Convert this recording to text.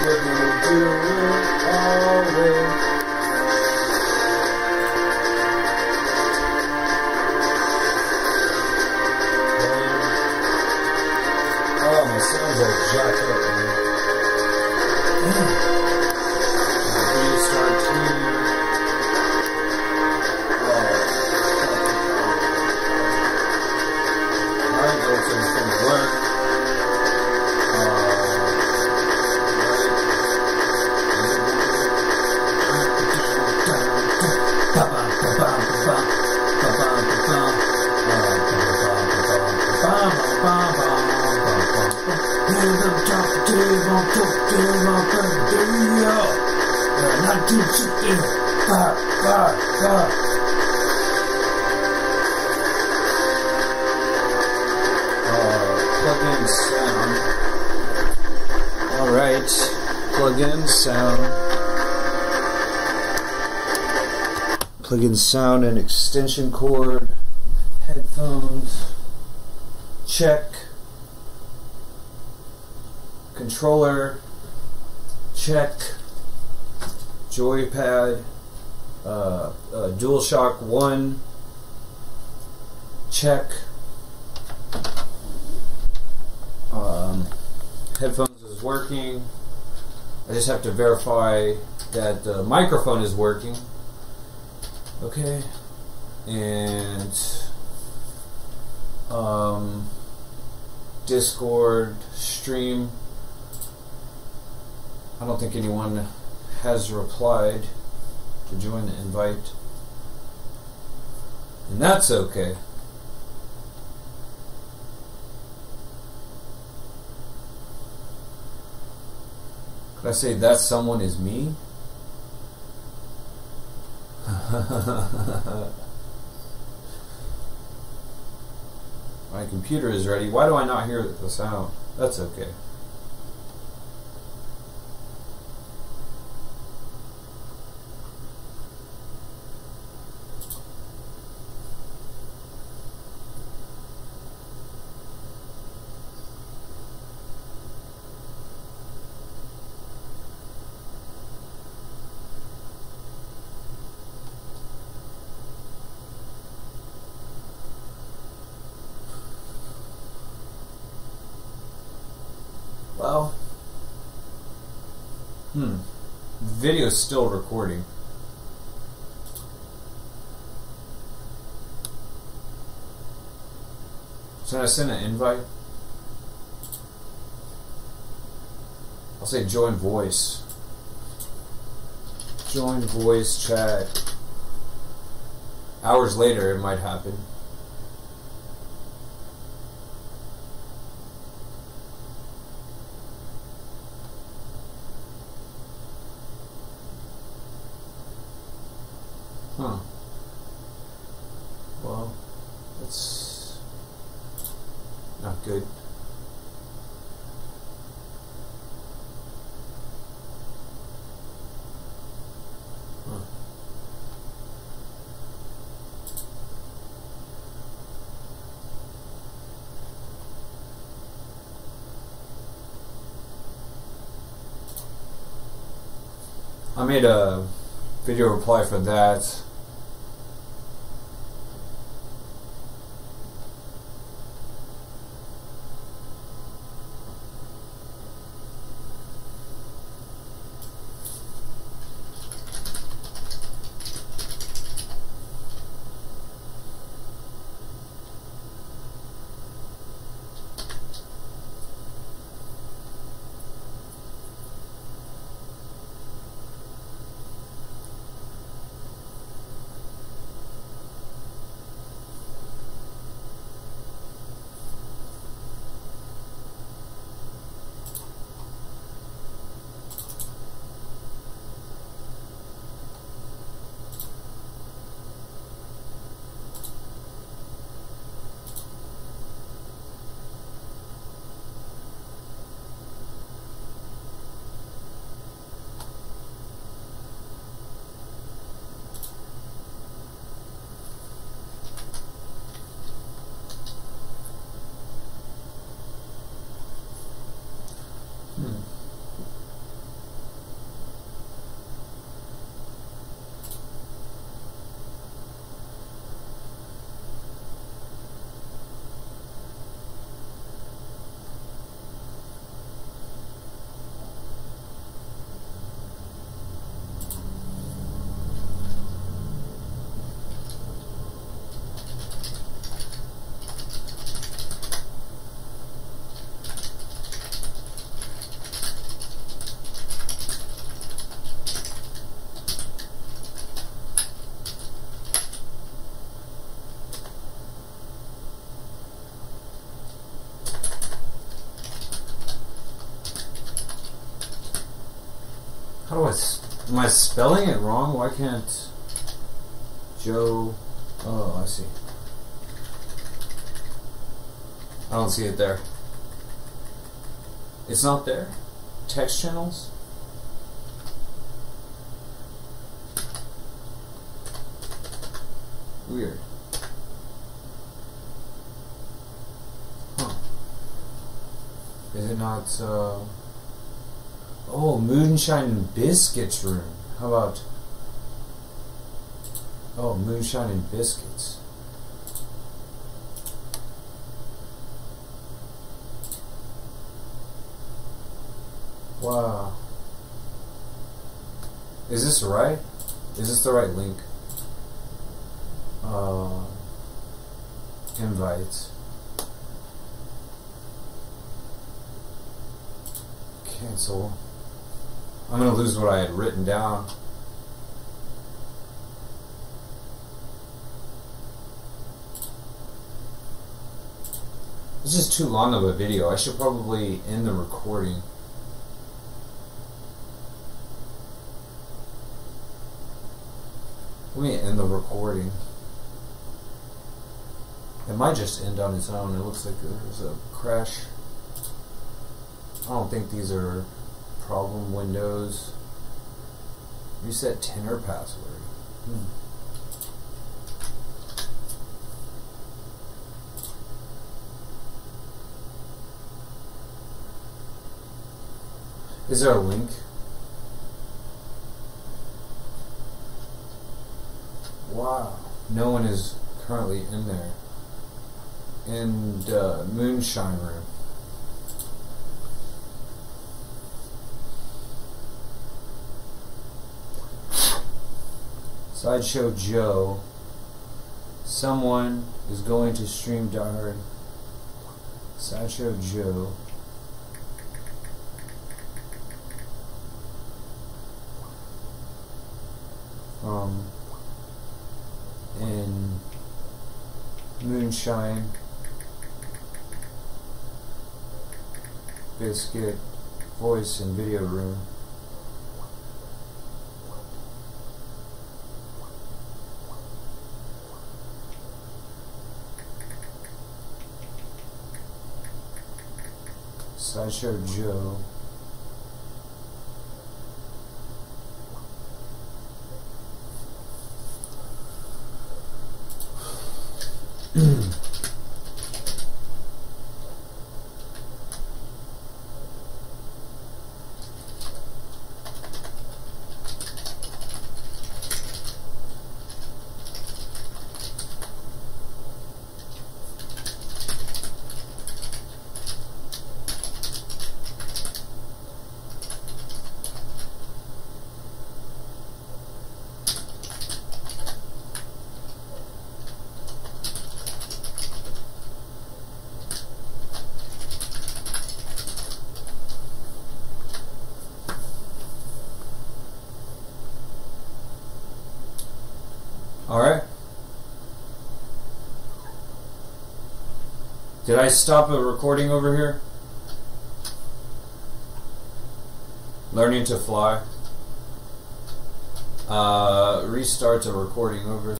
Gonna do it always. Plug in sound. Plug in sound and extension cord, headphones, check, controller, check, joypad, uh, uh, DualShock 1, check. Um, headphones is working. I just have to verify that the microphone is working. Okay. And um, Discord stream. I don't think anyone has replied to join the invite. And that's okay. Could I say that someone is me? My computer is ready. Why do I not hear the sound? That's okay. Well, hmm. Video's still recording. Should I send an invite? I'll say join voice. Join voice chat. Hours later, it might happen. Huh. Well, that's not good. Huh. I made a video reply for that. How do I? s- Am I spelling it wrong? Why can't Joe? Oh, I see. I don't see it there. It's not there. Text channels. Weird. Huh. Is it not, uh... Oh, Moonshine and Biscuits room. How about... Oh, Moonshine and Biscuits. Wow. Is this right? Is this the right link? Uh, invite. Cancel. I'm gonna lose what I had written down. This is too long of a video. I should probably end the recording. Let me end the recording. It might just end on its own. It looks like there's a crash. I don't think these are problem windows. Reset tenor password. Hmm. Is there a link? Wow. No one is currently in there. In the moonshine room. Sideshow Joe. Someone is going to stream Diary. Sideshow Joe. Um, in Moonshine, Biscuit, Voice and Video Room. Sideshow Joe. Alright. Did I stop a recording over here? Learning to fly. Uh, restart a recording over